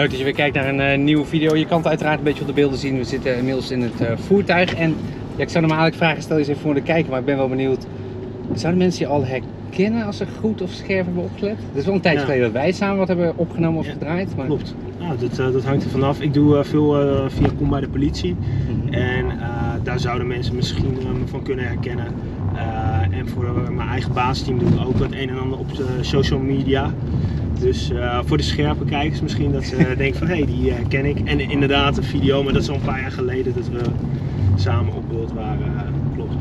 Leuk dat je weer kijkt naar een eh, nieuwe video. Je kan het uiteraard een beetje op de beelden zien. We zitten inmiddels in het eh, voertuig. En ja, ik zou normaal eigenlijk vragen, stel je eens even voor de kijker, maar ik ben wel benieuwd. Zouden mensen je al herkennen als ze goed of scherp hebben opgelet? Het is wel een tijd Ja. geleden dat wij samen wat hebben opgenomen of Ja, gedraaid. Maar... Klopt. Nou, dat, eh, dat hangt er vanaf. Ik doe eh, veel eh, via Kom bij de politie. Mhm. En daar zouden mensen misschien me van kunnen herkennen. En voor mijn eigen baasteam doe ik ook het een en ander op de social media. Dus voor de scherpe kijkers misschien dat ze denken van hé, hey, die ken ik. En inderdaad een video, maar dat is al een paar jaar geleden dat we samen op beeld waren. eh, klopt.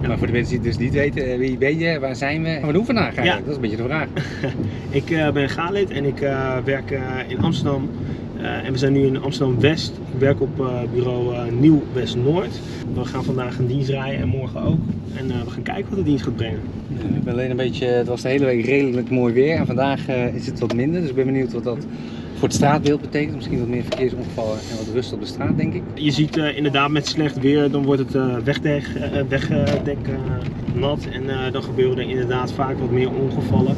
Ja. Maar voor de mensen die het dus niet weten, eh, wie ben je, waar zijn we en wat doen we vandaag eigenlijk? Ja. Dat is een beetje de vraag. Ik eh, ben Galit en ik werk in Amsterdam. En we zijn nu in Amsterdam West. Ik werk op bureau eh, Nieuw West Noord. We gaan vandaag een dienst rijden en morgen ook. En we gaan kijken wat de dienst gaat brengen. We hebben alleen een beetje, het was de hele week redelijk mooi weer en vandaag is het wat minder. Dus ik ben benieuwd wat dat voor het straatbeeld betekent. Misschien wat meer verkeersongevallen en wat rust op de straat, denk ik. Je ziet eh, inderdaad met slecht weer, dan wordt het eh, wegdek, eh, wegdek nat. En dan gebeuren er inderdaad vaak wat meer ongevallen.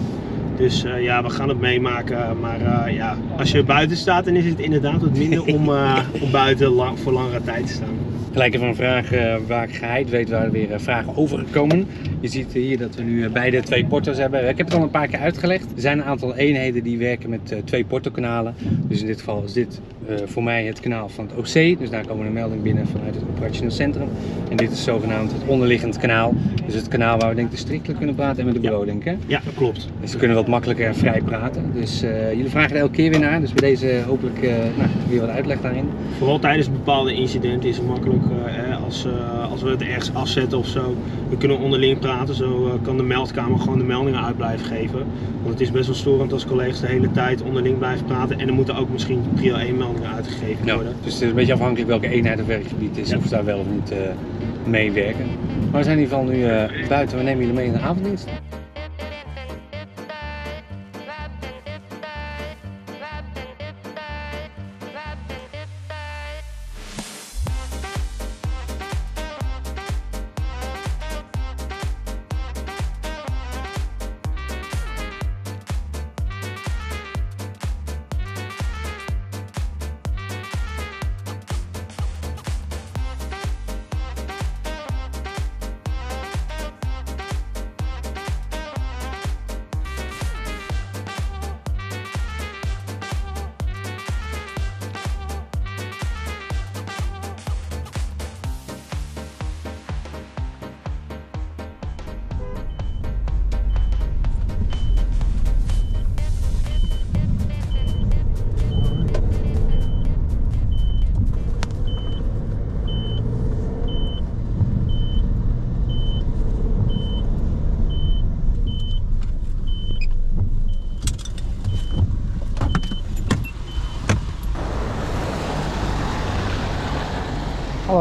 Dus ja, we gaan het meemaken. Maar ja, als je buiten staat, dan is het inderdaad wat minder om, om buiten lang, voor langere tijd te staan. Gelijk even een vraag eh, waar ik geheid weet, er weer eh, vragen overgekomen. Je ziet hier dat we nu eh, beide twee porto's hebben. Ik heb het al een paar keer uitgelegd. Er zijn een aantal eenheden die werken met eh, twee portokanalen. Dus in dit geval is dit voor mij het kanaal van het OC. Dus daar komen een melding binnen vanuit het operationeel centrum. En dit is zogenaamd het onderliggend kanaal. Dus het kanaal waar we denk ik striktelijk kunnen praten en met de bureau denk ik. hè? Ja, dat klopt. Dus ze kunnen wat makkelijker en vrij praten. Dus jullie vragen er elke keer weer naar. Dus bij deze hopelijk nou, weer wat uitleg daarin. Vooral tijdens bepaalde incidenten is het makkelijk hè, als, eh, als we het ergens afzetten of zo. We kunnen onderling praten, zo eh, kan de meldkamer gewoon de meldingen uit blijven geven. Want het is best wel storend als collega's de hele tijd onderling blijven praten. En er moeten ook misschien prio 1 meldingen uitgegeven Ja, worden. dus het is een beetje afhankelijk welke eenheid of werkgebied is, Ja. of ze daar wel of niet eh meewerken. Maar we zijn in ieder geval nu eh, buiten, we nemen jullie mee in de avonddienst.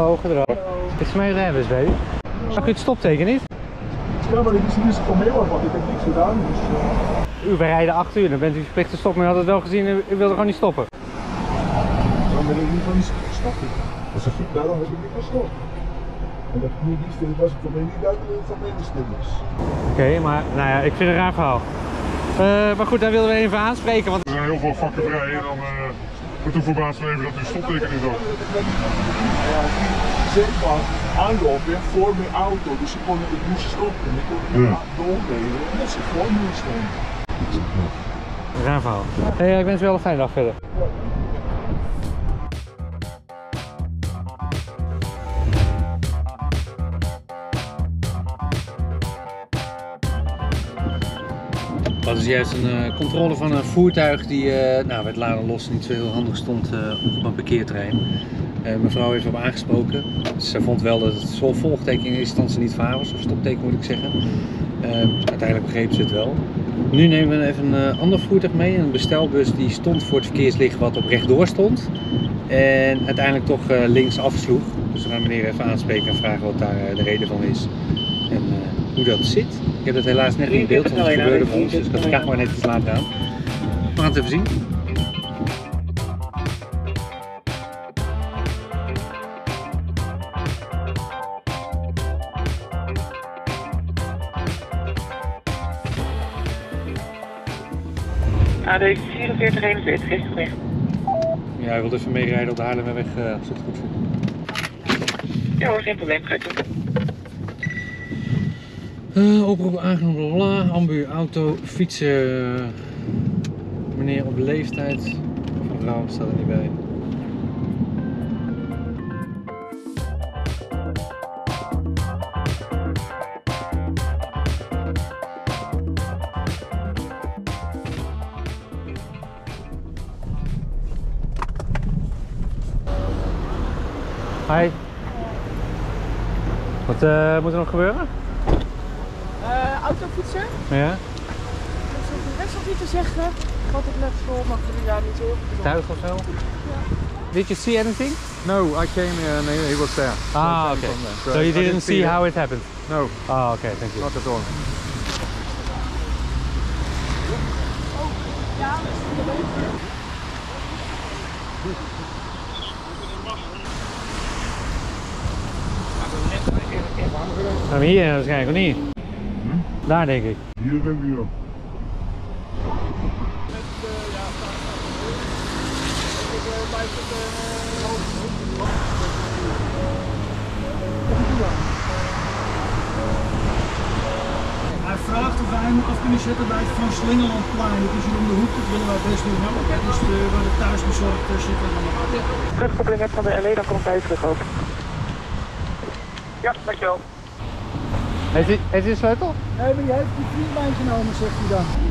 Hallo, gedrag. Dit is mijn rijbewijs. Zag u het stopteken niet? Ja, maar dit is niet formeel, want ik heb niks gedaan. Dus, uh, U, wij rijden 8 uur, dan bent u verplicht te stoppen, maar u had het wel gezien, u, u wilde gewoon niet stoppen. dan ben ik niet van die gestopt. Als ik goed daarom heb ik niet gestopt. En dat ik niet stil was voor mij niet duidelijk dat het van is. Oké, maar nou ja, ik vind het een raar verhaal. Eh, maar goed, daar wilden we even aanspreken, want Er zijn heel veel vakken vrij en dan uh, moet u verbaasd even dat u stopteken niet had. Ja, zeg maar, aanlopen voor mijn auto, dus ik, kon, ik moest stoppen. Ik kon niet Ja. doorrijden en dat ze voor me stond. raar verhaal. Hey, ik wens u wel een fijne dag verder. Dat is juist een eh, controle van een voertuig die eh, nou, werd laden los niet zo heel handig stond eh, op een parkeerterrein. Mevrouw heeft erop aangesproken. Ze vond wel dat het vol- volgteken in eerste instantie niet voor haar was, of stopteken moet ik zeggen. Uiteindelijk begreep ze het wel. Nu nemen we even een ander voertuig mee, een bestelbus die stond voor het verkeerslicht wat op rechtdoor stond. En uiteindelijk toch links afsloeg. Dus we gaan meneer even aanspreken en vragen wat daar de reden van is. En hoe dat zit. Ik heb het helaas net niet in beeld, want het gebeurde voor ons. Dus ik had de camera net iets later aan. We gaan het even zien. AD 4441 richting weg. Ja, hij wilde even meerijden op de Haarlemmerweg, eh, als het goed vind. Ja hoor, geen probleem, ga ik doen. Eh, oproep aangenomen, bla, ambu, auto, fietsen. meneer op leeftijd. Mevrouw staat er niet bij. Hi. Wat eh, moet er nog gebeuren? Autofietsen. Ja? Is op de rest nog niet te zeggen. Wat ik net voor, maar voor ja, niet hoor. Thuis of zo? Did you see anything? No, I came here and he, was there. So Ah, okay. there. So you I didn't see it. how it happened? No, Oh, okay, thank you. not at all. Maar hier waarschijnlijk nog niet. Daar denk ik. Hier bent u ook. Hij vraagt of wij hem af kunnen zetten bij het Van Slingelandplein. Dat is hier om de hoek, dat willen wij best doen helpen. Dat is de, waar de thuisbezorgd zit en allemaal. Terugkoppeling hebt van de LE, dan komt hij terug ook. Ja, dankjewel. Heeft hij, heeft hij een sleutel? Nee, maar die heeft die vriendlijn genomen, zegt hij dan.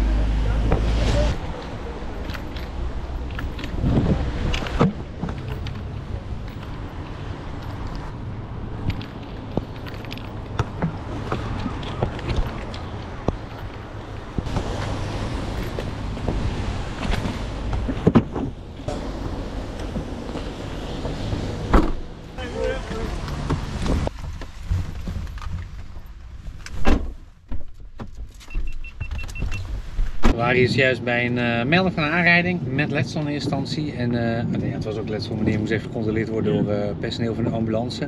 We waren hier juist bij een eh, melding van een aanrijding met letsel in instantie. En eh, nee, het was ook letsel, meneer moest even gecontroleerd worden door eh, personeel van de ambulance.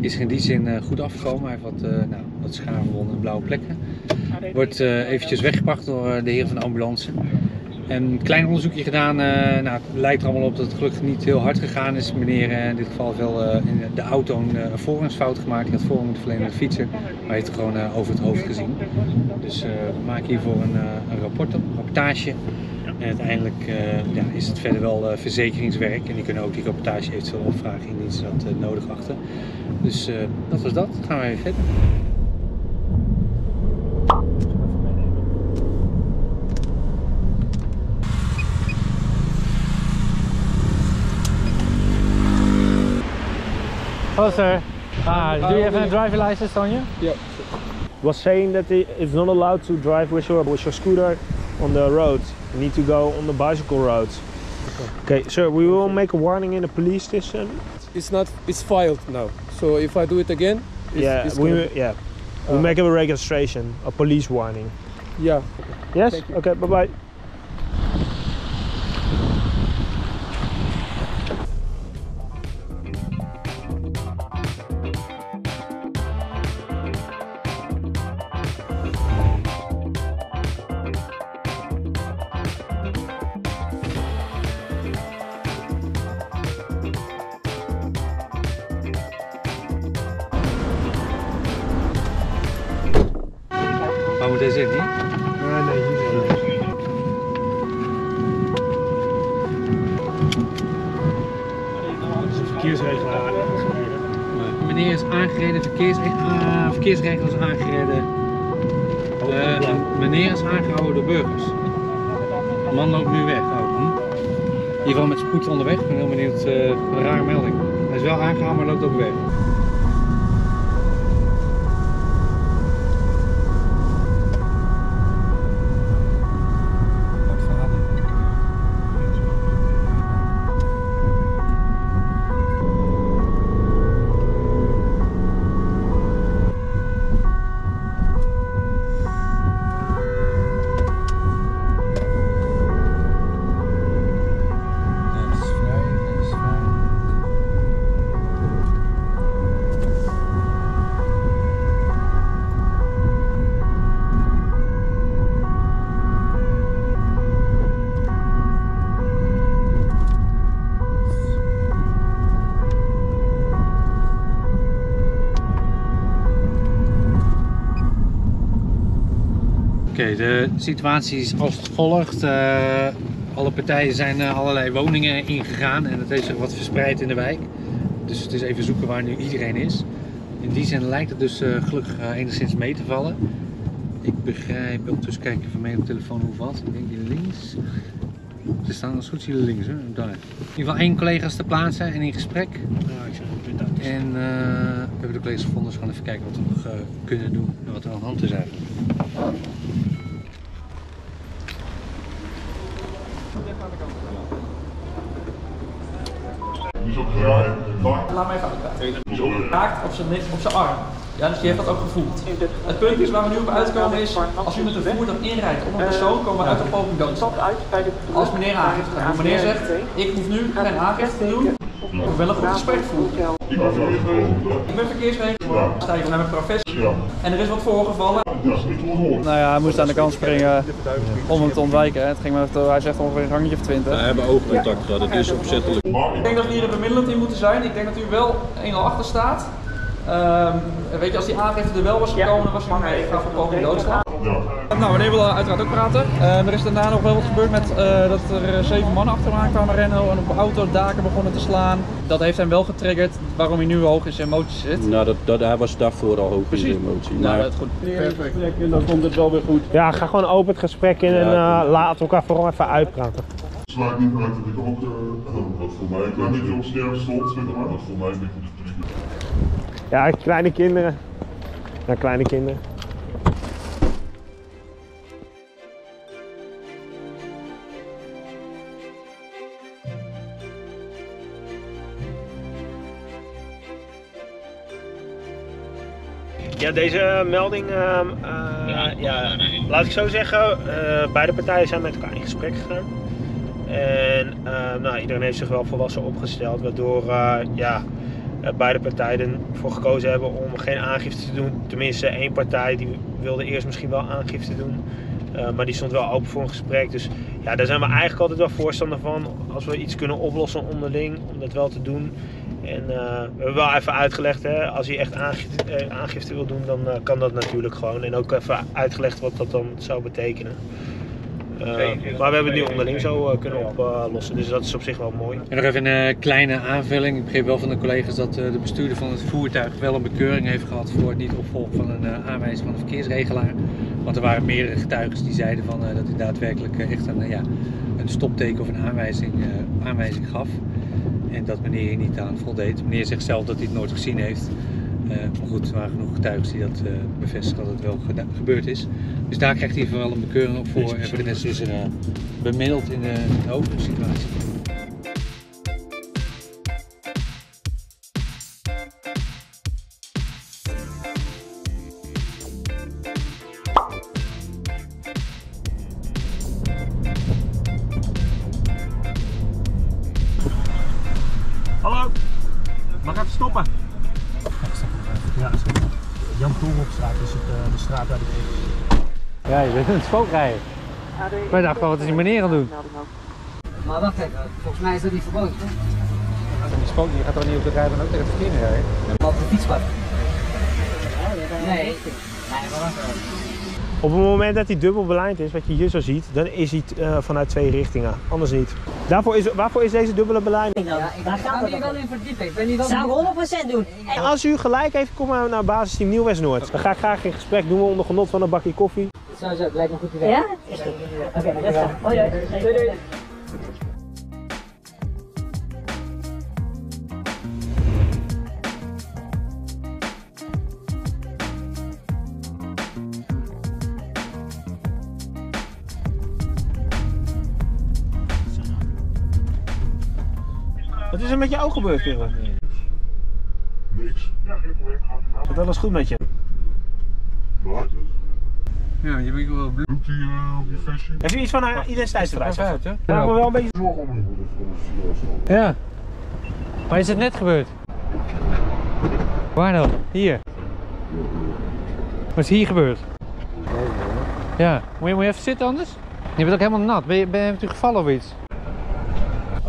Is er in die zin goed afgekomen. Hij heeft wat, nou, wat schaafwonden en blauwe plekken. Wordt eventjes weggebracht door de heren van de ambulance. En een klein onderzoekje gedaan. eh, nou, het lijkt er allemaal op dat het gelukkig niet heel hard gegaan is. Meneer eh, in dit geval wel eh, in de auto een voorrangsfout gemaakt. Die had voor moeten verlenen met fietsen. Maar hij heeft er gewoon over het hoofd gezien. Dus we maken hiervoor een, een een rapportage. En uiteindelijk ja, is het verder wel verzekeringswerk. En die kunnen ook die rapportage eventueel opvragen indien ze dat nodig achten. Dus dat was dat. Dan gaan we even verder. Hello sir. Ah, do you have a driving license on you? Yep. was saying that it's not allowed to drive with your, with your scooter on the road. You need to go on the bicycle roads. Okay, sir, we will make a warning in the police station. it's not it's filed now so if i do it again it's, yeah, it's we gonna- yeah. We Uh, make a registration, a police warning. yeah Yes? Okay, bye bye. Hier is een verkeersregelaar. Meneer is aangereden, verkeers, uh, verkeersregel is aangereden. Uh, meneer is aangehouden door burgers. De man loopt nu weg. Oh, hm. In ieder geval met spoed onderweg. Ik ben heel benieuwd. Uh, een rare melding. Hij is wel aangehouden, maar loopt ook weg. De situatie is als volgt. Eh, alle partijen zijn eh, allerlei woningen ingegaan en dat heeft zich wat verspreid in de wijk. Dus het is even zoeken waar nu iedereen is. In die zin lijkt het dus eh, gelukkig enigszins mee te vallen. Ik begrijp, ondertussen kijk ik even mee op de telefoon hoe wat. Ik denk hier links. Ze staan als goed hier links, hè? daar. In ieder geval één collega is ter plaatse en in gesprek. Ja, ik zeg het. En we hebben de collega's gevonden, dus we gaan even kijken wat we nog kunnen doen en wat er aan de hand is eigenlijk. Die is op draaien. Laat mij even. Raakt op zijn, op zijn arm. Ja, dus die heeft dat ook gevoeld. Het punt is waar we nu op uitkomen is, als u met een voertuig inrijdt op een persoon, komen we uit een poging doodslag. Als meneer aangifte gaat. Meneer zegt, ik hoef nu geen aangifte te doen, ik moet wel een goed gesprek voeren. Ik ben verkeersregelaar, sta hier vanuit mijn professie en er is wat voorgevallen. Nou ja, hij moest aan de kant springen om hem te ontwijken. Het ging maar, hij zegt ongeveer een gangetje of 20. We hebben oogcontact gehad, het is opzettelijk. Ik denk dat we hier een bemiddelend in moeten zijn. Ik denk dat u wel 1-0 achter staat. Ehm, weet je, als die aangifte er wel was gekomen, dan was u mee gaan voor poging doodslag. Ja, Nou, meneer wil uiteraard ook praten. Eh, er is daarna nog wel wat gebeurd met eh, dat er eh, zeven mannen achter hem aan kwamen rennen en op autodaken begonnen te slaan. Dat heeft hem wel getriggerd waarom hij nu hoog in zijn emoties zit. Nou, dat, dat, hij was daarvoor al hoog in zijn emotie. Nou, Maar dat is goed. perfect, en dan komt het wel weer goed. Ja, ga gewoon open het gesprek in en eh, laat elkaar vooral even uitpraten. sluit niet uit dat ik ook, eh, wat voor mij een klein beetje op scherp stond, zeg maar. Wat voor mij een beetje de drie. Ja, kleine kinderen. Ja, kleine kinderen. Ja, deze melding, ehm, eh, ja, laat ik zo zeggen, eh, beide partijen zijn met elkaar in gesprek gegaan. En eh, nou, iedereen heeft zich wel volwassen opgesteld, waardoor ja, beide partijen ervoor gekozen hebben om geen aangifte te doen. Tenminste, één partij die wilde eerst misschien wel aangifte doen, maar die stond wel open voor een gesprek. Dus ja, daar zijn we eigenlijk altijd wel voorstander van. Als we iets kunnen oplossen onderling, om dat wel te doen. En eh, we hebben wel even uitgelegd, hè, als hij echt aangifte, eh, aangifte wil doen, dan eh, kan dat natuurlijk gewoon. En ook even uitgelegd wat dat dan zou betekenen. Eh, maar we hebben het nu onderling zo eh, kunnen oplossen, dus dat is op zich wel mooi. En nog even een eh, kleine aanvulling. Ik begreep wel van de collega's dat eh, de bestuurder van het voertuig wel een bekeuring heeft gehad voor het niet opvolgen van een eh, aanwijzing van een verkeersregelaar. Want er waren meerdere getuigen die zeiden van, eh, dat hij daadwerkelijk echt een, ja, een stopteken of een aanwijzing, eh, aanwijzing gaf. En dat meneer hier niet aan voldeed. Meneer zegt zelf dat hij het nooit gezien heeft. Eh, maar goed, er waren genoeg getuigen die dat eh, bevestigen dat het wel gebeurd is. Dus daar krijgt hij wel een bekeuring op voor. En voor de rest is er eh, bemiddeld in de, de situatie. Ik even stoppen? Ja, Jan Toelhofstraat is het, eh, de straat waar ik Ja, je bent een spookrijder. Wij dachten wel, wat is die meneer aan het doen? Maar wacht even, volgens mij is dat niet verboden. Die spook die gaat toch niet op de rijbaan ook tegen het verkeer rijden? Op de fietspad. Nee, nee, maar wacht even. Op het moment dat hij dubbel belijnd is, wat je hier zo ziet, dan is hij eh, vanuit twee richtingen. Anders niet. Daarvoor is, waarvoor is deze dubbele beleiding? Ja, ik ga me hier wel in verdiepen. Ik ben hier wel Zou ik 100% doen. En als u gelijk heeft, kom maar naar basisteam Nieuw-West-Noord. Dan ga ik graag in gesprek doen we onder genot van een bakje koffie. Zo, zo, lijkt me goed idee. Ja? Is goed. Oké, dankjewel. Hoi, hoi. Doei, doei. Wat is er met je oog gebeurd, Kira? Niks. Ja. Gaat alles goed met je? nou? Ja, je bent wel bloed. Doet hij uh, op je vestje? Heeft u iets van haar identiteitsbewijs? Even uit, hè? Ik maak me wel een beetje Zorg om je. Ja. Maar is het net gebeurd? Waar dan? Hier. Wat is hier gebeurd? Ja. Moet je, moet je even zitten anders? Je bent ook helemaal nat. Ben je, ben, u gevallen of iets?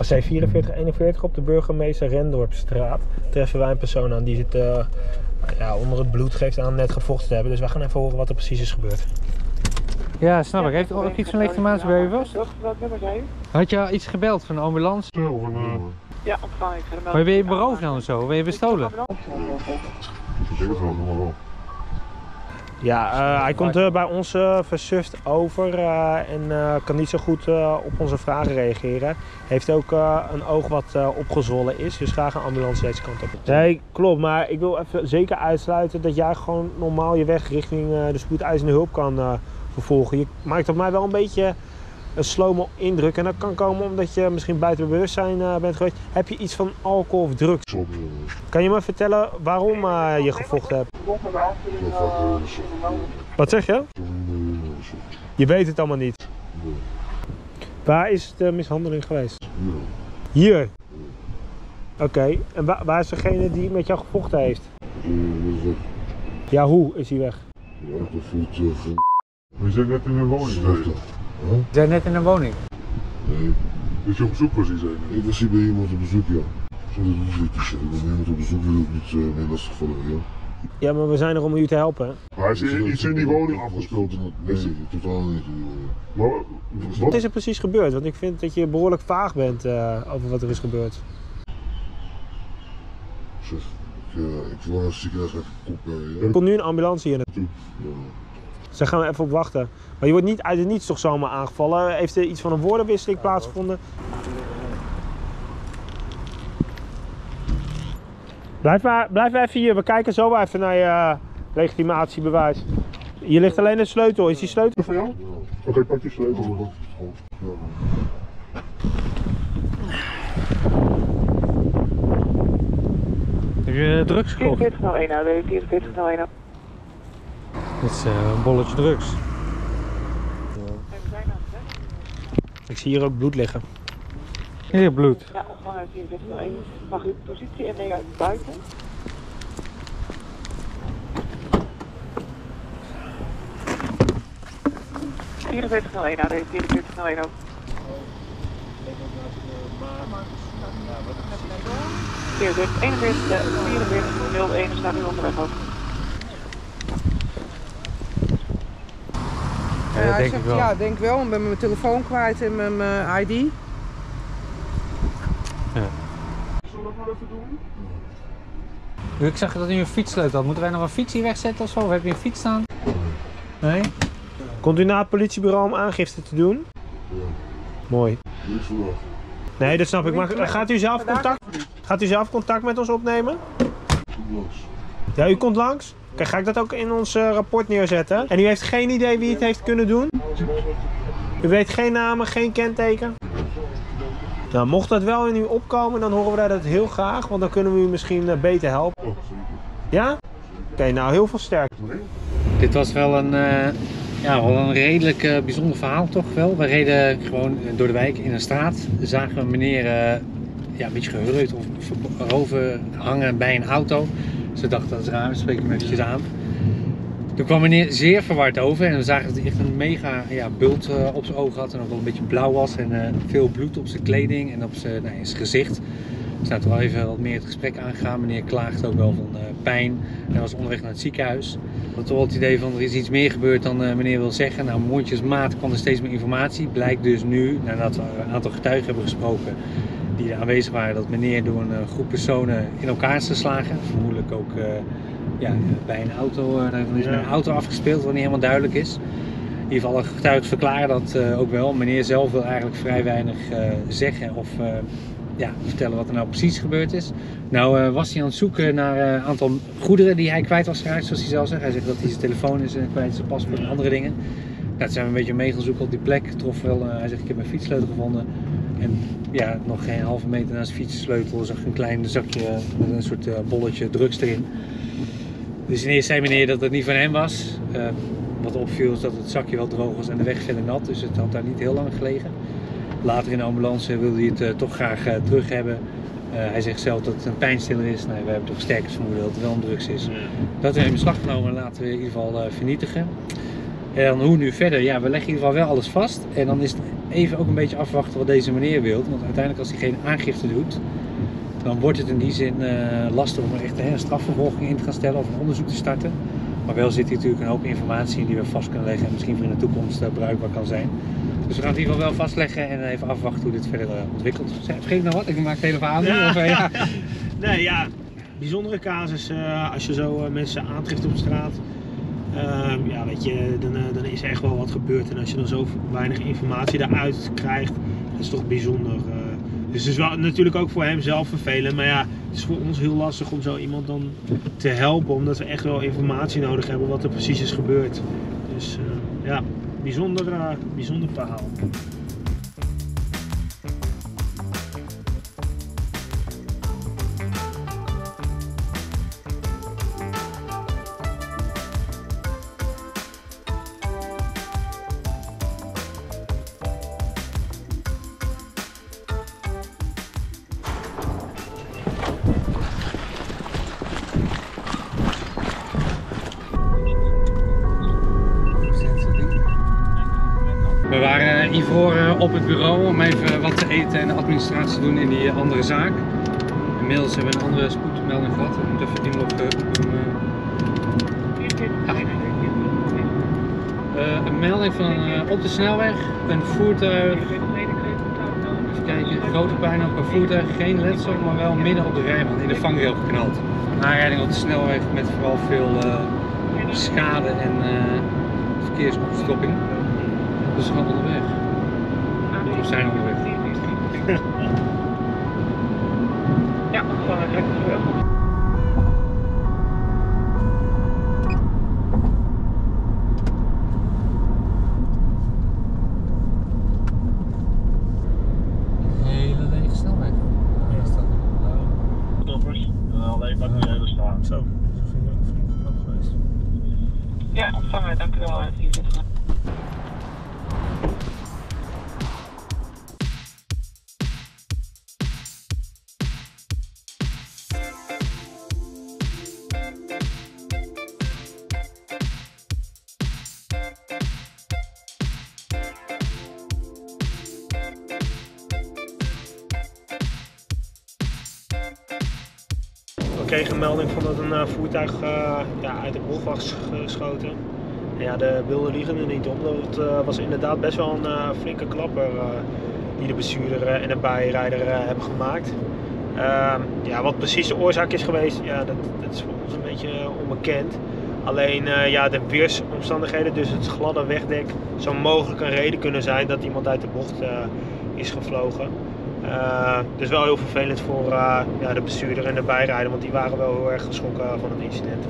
Als C4441 op de burgemeester Rendorpstraat treffen wij een persoon aan die zit eh, ja, onder het bloed geeft aan net gevochten te hebben. Dus wij gaan even horen wat er precies is gebeurd. Ja, snap ik. Heeft ook iets van legitimatie bij u vast? Welk nummer zei u? Had je iets gebeld van de ambulance? Ja, ontvangen. Ik ga de Maar ben je beroofd dan of zo? Ben je bestolen? Ik denk het wel. Ja, eh, hij komt eh, bij ons eh versuft over en kan niet zo goed op onze vragen reageren. Heeft ook een oog wat opgezwollen is, dus graag een ambulance deze kant op. Nee, klopt, maar ik wil even zeker uitsluiten dat jij gewoon normaal je weg richting de spoedeisende hulp kan vervolgen. Je maakt op mij wel een beetje een slow indruk en dat kan komen omdat je misschien buiten bewustzijn eh, bent geweest. Heb je iets van alcohol of drugs? Kan je me vertellen waarom eh, je gevochten hebt? Wat zeg je? Je weet het allemaal niet. Waar is de mishandeling geweest? Hier. Oké, en wa- waar is degene die met jou gevochten heeft? Ja, hoe is hij weg? We zijn net in een woning We zijn net in een woning. Nee. Dus je op bezoek was zijn? Ik was hier bij iemand op bezoek, ja. Zonder doelwitjes. Ik ben iemand op bezoek, wil ik niet uh, mee lastigvallen, ja. Ja, maar we zijn er om u te helpen. Maar is er iets in die woning afgespeeld? Nee, totaal niet. Maar Wat is er precies gebeurd? Want ik vind dat je behoorlijk vaag bent eh, over wat er is gebeurd. Zeg, ik, uh, ik wil naar het ziekenhuis even kop bij, ja. Er komt nu een ambulance hier naartoe. Dus daar gaan we even op wachten. Maar je wordt niet uit het niets toch zomaar aangevallen. Heeft er iets van een woordenwisseling plaatsgevonden? Blijf maar, blijf maar even hier. We kijken zo even naar je eh, legitimatiebewijs. Hier ligt alleen een sleutel. Is die sleutel voor jou? Oké, pak je sleutel. Heb je drugs gekocht? 4401 AD, 4401 Dit is eh, een bolletje drugs. Ik zie hier ook bloed liggen. Hier bloed. Ja, ontvangen 4401. Mag u positie innemen uit buiten? ...4401 AD, 4401 ook. Hier, 41, 44, 01 staat nu onderweg ook. Ja, hij denk zegt, ik wel. Ja, denk wel. Ik ben mijn telefoon kwijt en mijn, mijn ID. Ja. Zullen we dat maar even doen? Ik zag dat u een fietssleutel had. Moeten wij nog een fiets hier wegzetten of zo? Of heb je een fiets staan? Nee? Komt u naar het politiebureau om aangifte te doen? Mooi. Niks vandaag. Nee, dat snap ik. Maar gaat u zelf contact, gaat u zelf contact met ons opnemen? Ja, u komt langs? Kijk, ga ik dat ook in ons eh, rapport neerzetten? En u heeft geen idee wie het heeft kunnen doen? U weet geen namen, geen kenteken? Nou, mocht dat wel in u opkomen, dan horen we dat heel graag, want dan kunnen we u misschien eh, beter helpen. Ja? Oké, nou heel veel sterkte. Dit was wel een, eh, ja, wel een redelijk bijzonder verhaal toch wel. We reden gewoon door de wijk in een straat. Zagen we een meneer ja, een beetje gehurkt of voorover hangen bij een auto. Ze dachten dat is raar, we spreken hem eventjes aan. Toen kwam meneer zeer verward over en we zagen dat hij echt een mega ja, bult eh, op zijn ogen had en ook wel een beetje blauw was en eh, veel bloed op zijn kleding en op zijn, nou, zijn gezicht. We zijn toen wel even wat meer het gesprek aangegaan. Meneer klaagde ook wel van eh, pijn en was onderweg naar het ziekenhuis. We hadden wel het idee van er is iets meer gebeurd dan meneer wil zeggen. Nou, mondjesmaat kwam er steeds meer informatie. Blijkt dus nu, nadat we een aantal getuigen hebben gesproken die aanwezig waren, dat meneer door een eh, groep personen in elkaar is geslagen. Vermoedelijk ook eh, ja, bij een auto, eh, is een auto afgespeeld, wat niet helemaal duidelijk is. In ieder geval, getuigen verklaren dat ook wel. Meneer zelf wil eigenlijk vrij weinig zeggen of ja, vertellen wat er nou precies gebeurd is. Nou was hij aan het zoeken naar een aantal goederen die hij kwijt was geraakt, zoals hij zelf zegt. Hij zegt dat hij zijn telefoon is eh, kwijt, zijn paspoort en andere dingen. Nou, toen zijn we een beetje mee gaan zoeken op die plek. Trof wel, hij zegt ik heb mijn fietssleutel gevonden. En ja, nog geen halve meter naast de fietssleutel zag een klein zakje met een soort eh, bolletje drugs erin. Dus in eerste zei meneer dat het niet van hem was. Eh, wat opviel is dat het zakje wel droog was en de weg verder nat, dus het had daar niet heel lang gelegen. Later in de ambulance wilde hij het eh, toch graag terug hebben. Hij zegt zelf dat het een pijnstiller is. Nee, we hebben toch sterk het vermoeden dat het wel een drugs is. Dat hebben we in beslag genomen en laten we in ieder geval vernietigen. En dan hoe nu verder? Ja, we leggen in ieder geval wel alles vast. En dan is het even ook een beetje afwachten wat deze meneer wil. Want uiteindelijk als hij geen aangifte doet, dan wordt het in die zin eh, lastig om er echt een strafvervolging in te gaan stellen of een onderzoek te starten. Maar wel zit hier natuurlijk een hoop informatie in die we vast kunnen leggen en misschien voor in de toekomst eh, bruikbaar kan zijn. Dus we gaan het in ieder geval wel vastleggen en even afwachten hoe dit verder eh, ontwikkelt. Zeg, Vergeet ik nog wat? Ik maak het hele verhaal. Ja. Of, ja. Nee, ja, bijzondere casus als je zo mensen aantreft op straat. Ehm, ja, weet je, dan, eh, dan is er echt wel wat gebeurd. En als je dan zo weinig informatie daaruit krijgt, dat is toch bijzonder. eh. dus het is wel natuurlijk ook voor hem zelf vervelend. Maar ja, het is voor ons heel lastig om zo iemand dan te helpen. Omdat we echt wel informatie nodig hebben wat er precies is gebeurd. Dus eh, ja, bijzonder, bijzonder verhaal. Op het bureau om even wat te eten en de administratie te doen in die andere zaak. Inmiddels hebben we een andere spoedmelding gehad. We moeten even inloggen op een, eh. Eh, een melding van eh, op de snelweg, een voertuig. Even kijken, grote pijn op een voertuig, geen letsel, maar wel midden op de rijbaan in de vangrail geknald. Aanrijding op de snelweg met vooral veel eh, schade en eh, verkeersopstopping. Dus zijn onderweg. Ja, ontvangen. Dankjewel. Hele lege snelweg. Ja, staat Toppers. Alleen maar die hele staan. Zo, dat is een vriend van geweest. Ja, ontvangen. Dank melding van dat een eh, voertuig eh, ja, uit de bocht was geschoten. En ja, de beelden liegen er niet om. Dat eh, was inderdaad best wel een flinke klapper die de bestuurder en de bijrijder hebben gemaakt. Ehm, ja, wat precies de oorzaak is geweest, ja, dat, is voor ons een beetje onbekend. Alleen ja, de weersomstandigheden, dus het gladde wegdek, zou mogelijk een reden kunnen zijn dat iemand uit de bocht is gevlogen. Eh, dus wel heel vervelend voor eh, ja, de bestuurder en de bijrijder, want die waren wel heel erg geschrokken van het incident.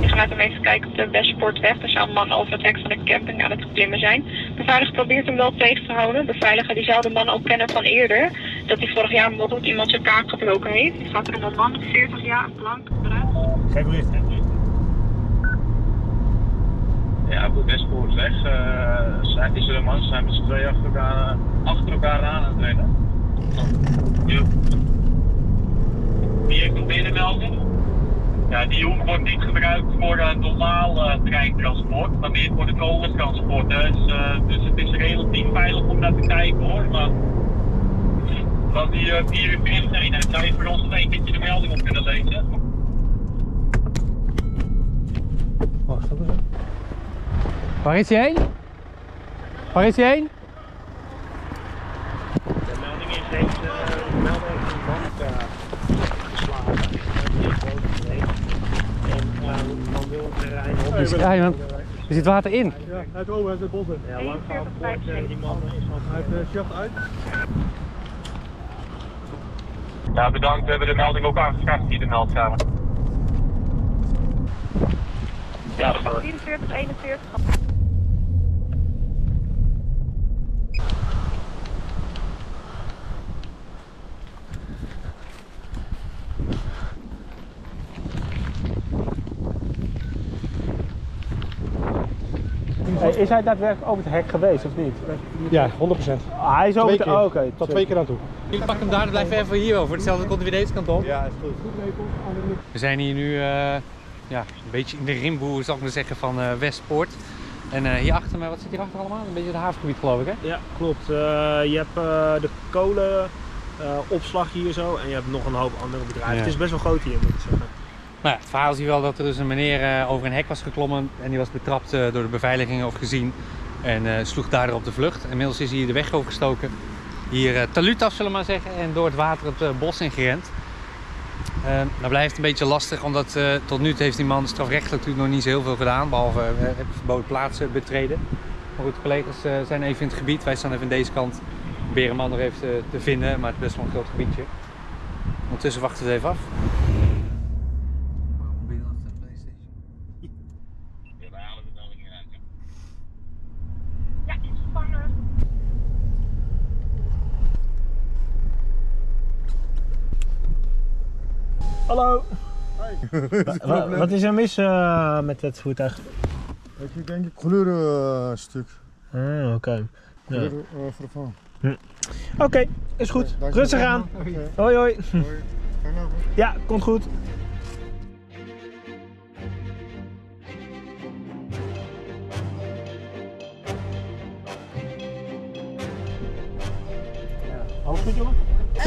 We gaan even even kijken op de Westsportweg. Er zou een man over het hek van de camping aan het klimmen zijn. Beveiliger probeert hem wel tegen te houden. Beveiliger die zou de man ook kennen van eerder. Dat hij vorig jaar modderd iemand zijn kaart gebroken heeft. Het gaat er om een man, 40 jaar, blank, bruin. Geen bericht, hè? Ja, op de Westpoortweg uh, zijn, is er een man, ze zijn met z'n tweeën achter elkaar, eh, achter elkaar aan aan het rennen. Ja. Wie heeft nog binnenmelding? Ja, die hoek wordt niet gebruikt voor uh, normaal uh, treintransport, maar meer voor de kolentransport. Dus, uh, dus het is relatief veilig om naar te kijken hoor. Maar van die uh, 44 eenheid zou je voor ons nog een keertje de melding op kunnen lezen. Wacht even. Waar is hij heen? Waar is hij heen? De melding is deze uh, melding heeft een band uh, geslagen. Die is dood geweest. En uh, de man op terrein op. Er zit, ja, man, er zit water in. Ja, heeft over, hij heeft botten. Ja, lang gaat die man is Hij heeft uh, shaft uit. Ja, bedankt. We hebben de melding ook aangeschaft hier de meldkamer. Ja, dat gaat. 44, 41. Is hij daadwerkelijk over het hek geweest of niet? Ja, 100%. Ah, hij is over het oh, oké. Tot twee keer aan toe. Jullie pakken hem daar, dan blijven we even hier over. Hetzelfde komt weer deze kant op. Ja, is goed. We zijn hier nu uh, ja, een beetje in de rimboer, zal ik maar zeggen, van uh, Westpoort. En uh, hier achter me, wat zit hier achter allemaal? Een beetje het havengebied geloof ik hè? Ja, klopt. Uh, je hebt uh, de kolenopslag hier zo en je hebt nog een hoop andere bedrijven. Ja. Het is best wel groot hier moet ik zeggen. Nou het verhaal is hier wel dat er dus een meneer eh, over een hek was geklommen en die was betrapt eh, door de beveiliging of gezien. En eh, sloeg daardoor op de vlucht. Inmiddels is hij de weg overgestoken. Hier taluut af zullen we maar zeggen en door het water het bos ingerend. Uh, dat blijft een beetje lastig, omdat tot nu toe heeft die man strafrechtelijk natuurlijk nog niet zo heel veel gedaan, behalve verboden plaatsen betreden. Maar goed, de collega's zijn even in het gebied, wij staan even aan deze kant. Proberen hem nog even te, vinden, maar het is best wel een groot gebiedje. Ondertussen wachten we het even af. Hallo. Wat, wat is er mis uh, met het voertuig? Ik denk ik kleuren-stuk. Ah, oké. Okay. Ja. Uh, vervangen. Hm. Oké, okay, is goed. Okay, Rustig aan. Okay. Hoi, hoi. hoi. Ja, komt goed.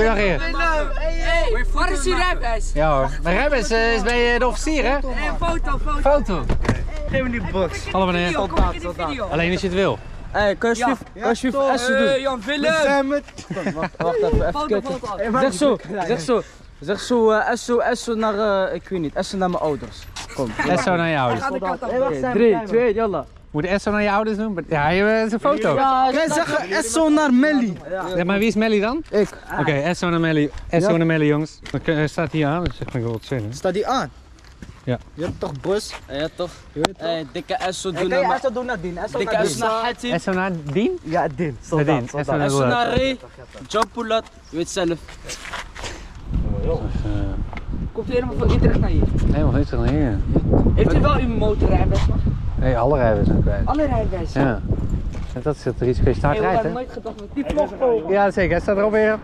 Heer. Hey, waar is die rijbewijs? Ja hoor, mijn rijbewijs uh, is bij uh, de officier hè? Hey, foto, foto. Foto. Geef me die box. Hallo meneer. Soldaat, soldaat. Alleen als je het wil. Hé, hey, kun je alsjeblieft Essen doen? Hey, Jan Willem. Wacht, wacht even, even foto, kijken. Foto. Zeg zo, zeg zo. Zeg zo, uh, Esso, Esso naar, uh, ik weet niet, Esso naar mijn ouders. Kom. Esso naar. Hey, drie, twee, jalla. Moet Esso naar je ouders doen? Ja, je is een foto. Ja, jij zegt Esso naar Melly. Ja. maar wie is Melly dan? Ik. Oké, okay, Esso naar Melly. Esso ja. naar Melly, jongens. Dan staat hij aan, dus zeg maar wat zin. Staat hij aan? Ja. Je hebt toch bus? Ja, toch? Hey, dikke Esso doen naar... Esso doen naar Dien. Dikke Esso naar Hatim. Esso naar Dien? Ja, Dien. Naar Dien. Esso naar Ray. Jampulat. Je weet zelf. Komt u helemaal van Utrecht naar hier? Helemaal van Utrecht naar hier. Heeft u wel uw motorrijbewijs nog? Nee, alle rijbewijs zijn kwijt. Alle rijbewijs? Ja. En dat is het risico je start rijdt, hè? Ik heb nooit gedacht met die vlogvogel. Ja, zeker. Hij staat erop weer.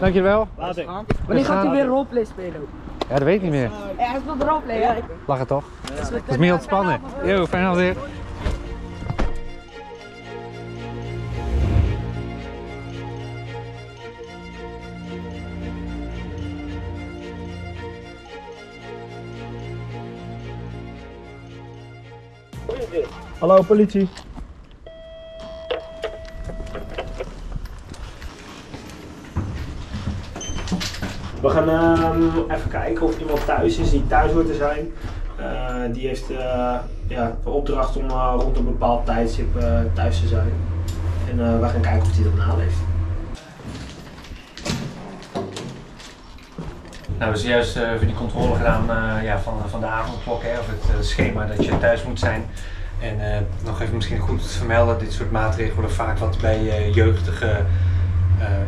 Dankjewel. Later. Wanneer gaat u weer roleplay spelen? Ja, dat weet ik niet meer. Ja, hij speelt roleplay, ja. Lach het toch? Dat is meer ontspannen. Yo, fijn avond weer. Hallo politie. We gaan uh, even kijken of iemand thuis is die thuis hoort te zijn. Uh, die heeft uh, ja, de opdracht om rond een bepaald tijdstip thuis te zijn. En we gaan kijken of hij dat naleeft. Nou, we hebben zojuist uh, voor die controle gedaan uh, ja, van, van de avondklok, hè, of het uh, schema dat je thuis moet zijn. En nog even misschien goed vermelden, dit soort maatregelen worden vaak wat bij jeugdige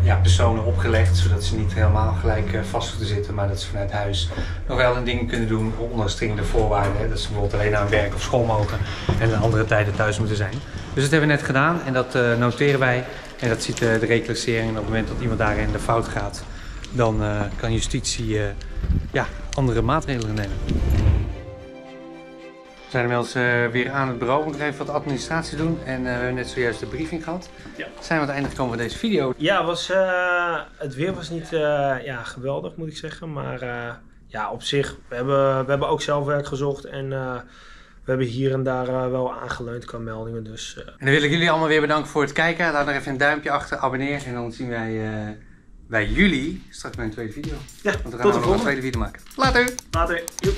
ja, personen opgelegd, zodat ze niet helemaal gelijk vast moeten zitten, maar dat ze vanuit huis nog wel een ding kunnen doen onder strengere voorwaarden. Hè, dat ze bijvoorbeeld alleen naar werk of school mogen en een andere tijden thuis moeten zijn. Dus dat hebben we net gedaan en dat noteren wij. En dat ziet de reclassering op het moment dat iemand daarin de fout gaat dan uh, kan justitie uh, ja, andere maatregelen nemen. We zijn inmiddels uh, weer aan het bureau. We moeten even wat administratie doen. En we hebben net zojuist de briefing gehad. Ja. Zijn we aan het einde gekomen van deze video? Ja, was, het weer was niet ja, geweldig moet ik zeggen. Maar ja, op zich, we hebben, we hebben ook zelf werk gezocht. En we hebben hier en daar wel aangeleund qua meldingen. Dus, En dan wil ik jullie allemaal weer bedanken voor het kijken. Laat nog even een duimpje achter, abonneer. En dan zien wij bij jullie straks bij een tweede video. Ja, Want we gaan nog een tweede video maken. Later! Later! Joep.